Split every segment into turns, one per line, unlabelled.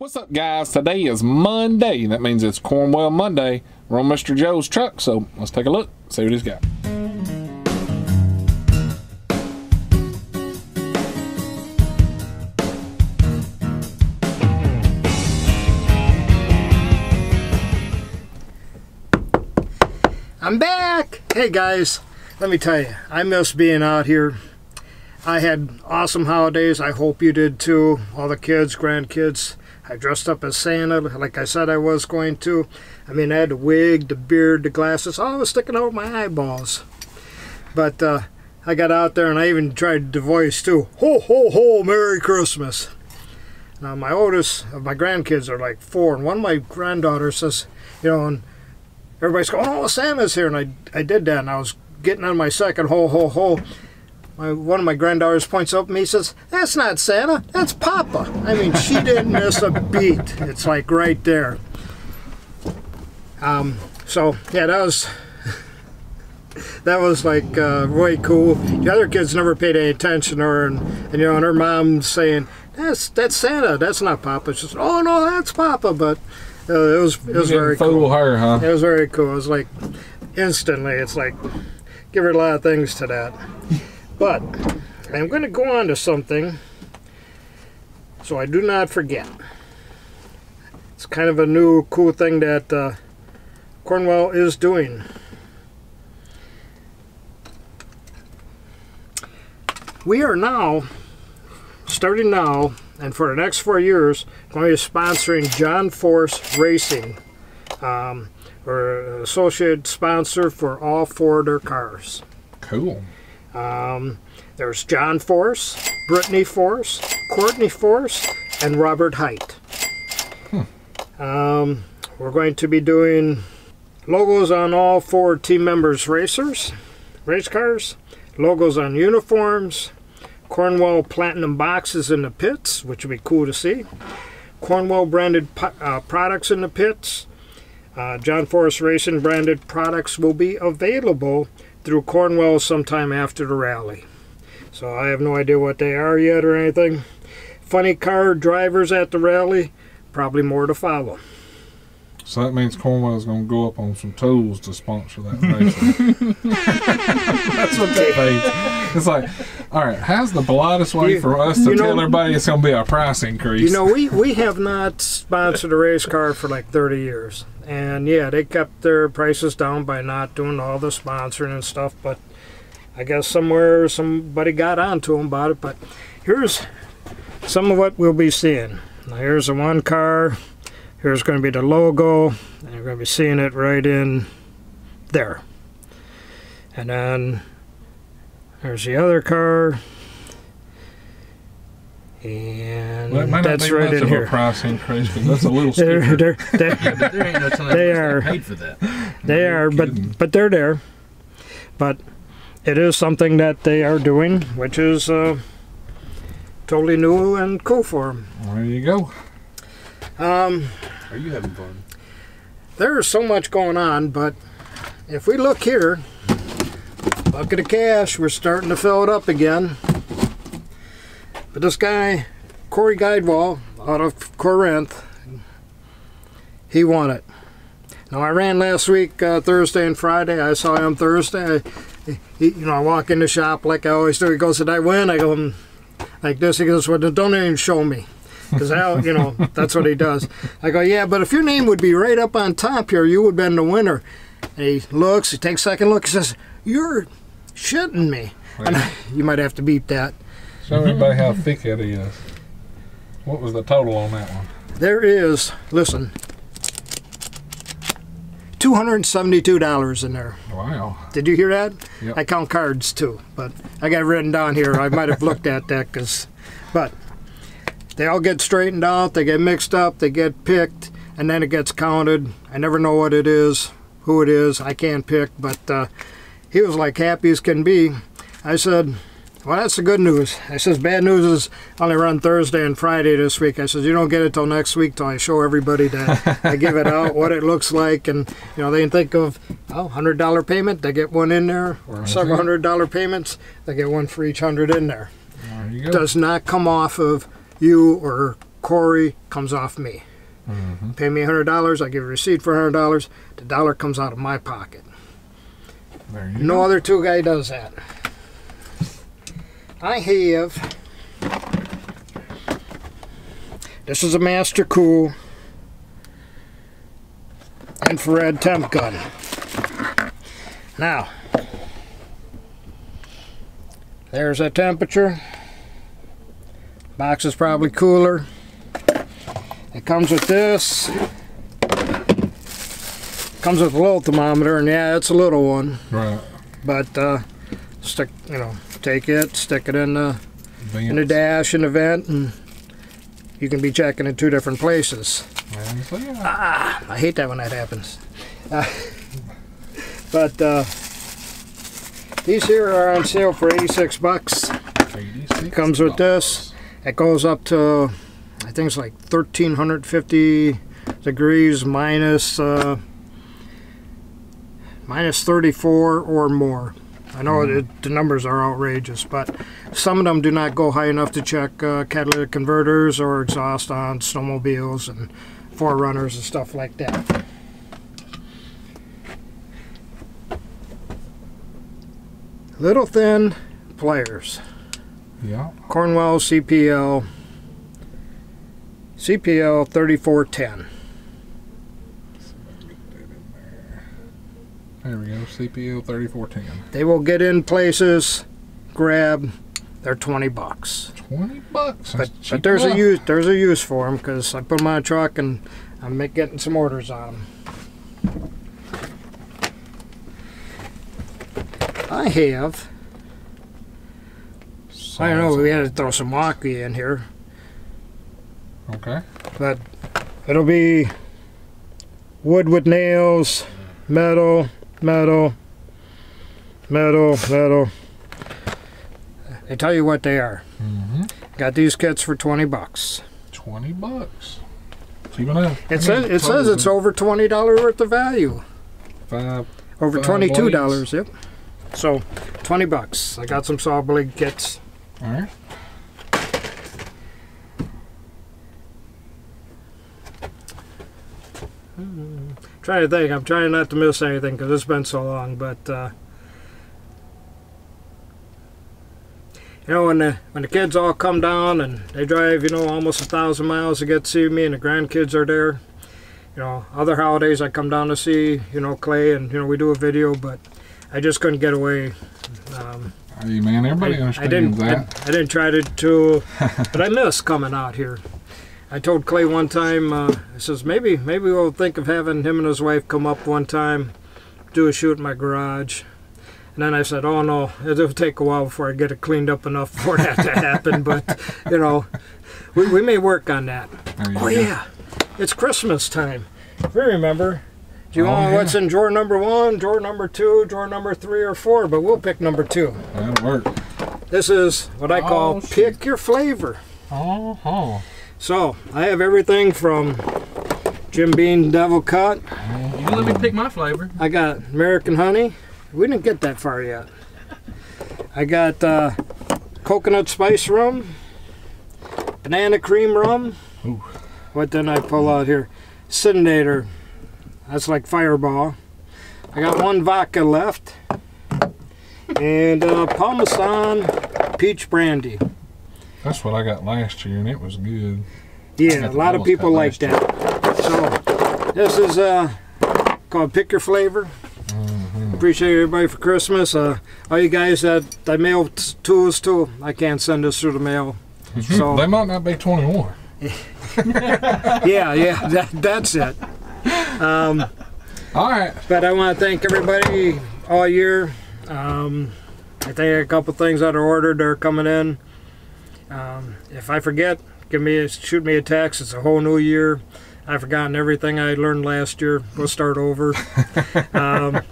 What's up, guys? Today is Monday. That means it's Cornwell Monday. We're on Mr. Joe's truck, so let's take a look, see what he's got.
I'm back! Hey guys, let me tell you, I miss being out here. I had awesome holidays. I hope you did too. All the kids, grandkids. I dressed up as Santa, like I said I was going to. I mean, I had the wig, the beard, the glasses. All was sticking out of my eyeballs. But uh, I got out there and I even tried the voice too. Ho, ho, ho, Merry Christmas. Now, my oldest of my grandkids are like four, and one of my granddaughters says, you know, and everybody's going, oh, Santa's here. And I, I did that, and I was getting on my second ho, ho, ho. My, one of my granddaughters points up at me and says, that's not Santa, that's Papa. I mean, she didn't miss a beat. It's like right there. Um, so, yeah, that was... that was like uh, really cool. The other kids never paid any attention to her, and, and you know, and her mom saying, "That's that's Santa. That's not Papa." She said, "Oh no, that's Papa." But uh, it was it was very cool.
her, huh?
It was very cool. It was like instantly. It's like give her a lot of things to that. But I'm going to go on to something so I do not forget. It's kind of a new cool thing that uh, Cornwell is doing. We are now, starting now, and for the next four years, going to be sponsoring John Force Racing. Um, we're associate sponsor for all four of their cars.
Cool.
Um, there's John Force, Brittany Force, Courtney Force, and Robert Hight. Um, we're going to be doing logos on all four team members' racers, race cars, logos on uniforms, Cornwell Platinum boxes in the pits, which would be cool to see, Cornwell branded uh, products in the pits. Uh, John Force Racing branded products will be available through Cornwell sometime after the rally. So I have no idea what they are yet or anything. Funny car drivers at the rally, probably more to follow.
So that means Cornwell's going to go up on some tools to sponsor that racing. That's what that means. It's like, all right, how's the politest way
You-
for us to
you know-
tell everybody it's going to be a price increase?
You know, we, we have not sponsored a race car for like 30 years. And yeah, they kept their prices down by not doing all the sponsoring and stuff, but I guess somewhere somebody got onto them about it. But here's some of what we'll be seeing. Now, here's the one car. Here's going to be the logo. And you're going to be seeing it right in there. And then there's the other car. And
well, it may not
that's
be
right
much
in
of
here.
a price increase, but that's a little
They're, they're, they're,
But there ain't no telling
They are-
paid for that.
they are,
kidding.
but but they're there. But it is something that they are doing, which is uh, totally new and cool for them.
There you go.
Um,
Are you having fun?
there is so much going on, but if we look here, bucket of cash, we're starting to fill it up again. But this guy, Corey Guidewall, out of Corinth, he won it. Now I ran last week, uh, Thursday and Friday. I saw him Thursday. I, he, you know, I walk in the shop like I always do. He goes, "Did I win?" I go, "Mm," like this. He goes, "Well, don't even show me." Because you know that's what he does. I go, yeah, but if your name would be right up on top here, you would have been the winner. And he looks, he takes a second look, he says, "You're shitting me." And I, you might have to beat that.
Show everybody how thick it is. What was the total on that one?
There is, listen, two hundred and seventy-two dollars in there.
Wow.
Did you hear that?
Yep.
I count cards too, but I got it written down here. I might have looked at that because, but they all get straightened out, they get mixed up, they get picked, and then it gets counted. I never know what it is, who it is. I can't pick, but uh, he was like happy as can be. I said, well, that's the good news. I says, bad news is only run Thursday and Friday this week. I says, you don't get it till next week till I show everybody that I give it out, what it looks like, and you know they can think of, oh, hundred dollar payment, they get one in there, or several hundred dollar payments, they get one for each hundred in there.
There you go.
Does not come off of you or Corey comes off me.
Mm-hmm.
Pay me $100, I give a receipt for $100. The dollar comes out of my pocket. No
go.
other tool guy does that. I have. This is a Master Cool infrared temp gun. Now, there's that temperature. Box is probably cooler. It comes with this. Comes with a little thermometer, and yeah, it's a little one
Right.
but uh, stick you know take it stick it in the in the dash in the vent and you can be checking in two different places.
So, yeah.
i hate that when that happens. Uh, but uh, these here are on sale for 86 bucks.
86
comes with this. it goes up to i think it's like 1350 degrees minus uh, minus 34 or more I know it, the numbers are outrageous, but some of them do not go high enough to check uh, catalytic converters or exhaust on snowmobiles and forerunners and stuff like that. Little thin pliers.
Yeah.
Cornwell CPL CPL 3410.
There we go. CPL 3410.
They will get in places, grab. They're 20 bucks.
20 bucks.
But, but there's a use there's a use for them because I put them on a truck and I'm make, getting some orders on them. I have. I don't know. We had to throw some walkie in here,
Okay.
but it'll be wood with nails, metal, metal, metal, metal. They tell you what they are.
Mm-hmm.
Got these kits for 20 bucks.
20 bucks. So you're gonna.
It says it says it's over twenty dollars worth of value.
five.
Over twenty-two dollars. Yep. So twenty bucks. I got some saw blade kits.
All right.
Trying to think. I'm trying not to miss anything because it's been so long. But uh, you know when the when the kids all come down and they drive you know almost a thousand miles to get to see me and the grandkids are there. You know, other holidays I come down to see you know Clay and you know we do a video, but I just couldn't get away. Um,
Hey, man, everybody
I, I
understands
didn't.
that.
I, I didn't try to, to but I miss coming out here. I told Clay one time. Uh, I says maybe maybe we'll think of having him and his wife come up one time, do a shoot in my garage. And then I said, "Oh no, it'll take a while before I get it cleaned up enough for that to happen." But you know, we, we may work on that. Oh
go.
yeah, it's Christmas time. If we remember. Do you
Oh,
want
yeah.
what's in drawer number one, drawer number two, drawer number three, or four? But we'll pick number two.
That'll work.
This is what I call
Oh,
pick your flavor.
Oh, oh.
So I have everything from Jim Beam Devil Cut.
You can let me pick my flavor.
I got American Honey. We didn't get that far yet. I got uh, Coconut Spice Rum, Banana Cream Rum.
Ooh.
What then I pull out here? Cinnadator. That's like Fireball. I got one vodka left. And uh, Paul Masson Peach Brandy.
That's what I got last year, and it was good.
Yeah, a lot of people like that. So this is uh, called Pick Your Flavor.
Mm-hmm.
Appreciate everybody for Christmas. Uh, all you guys that I mail t- tools to, I can't send this through the mail. So
they might not be 21.
yeah, yeah, that, that's it. Um,
All right.
but I want to thank everybody all year. Um, I think a couple things that are ordered are coming in. Um, if I forget, give me a, shoot me a text. It's a whole new year. I've forgotten everything I learned last year. We'll start over. um,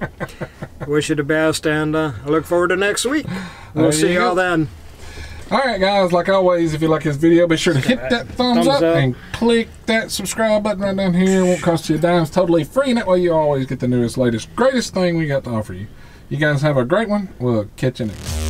wish you the best, and uh, I look forward to next week. We'll
There
see
you
y'all then.
All right, guys. Like always, if you like this video, be sure to hit that thumbs,
Thumbs
up,
up.
and click that subscribe button right down here. It won't cost you a dime. It's totally free, and that way you always get the newest, latest, greatest thing we got to offer you. You guys have a great one. We'll catch you next.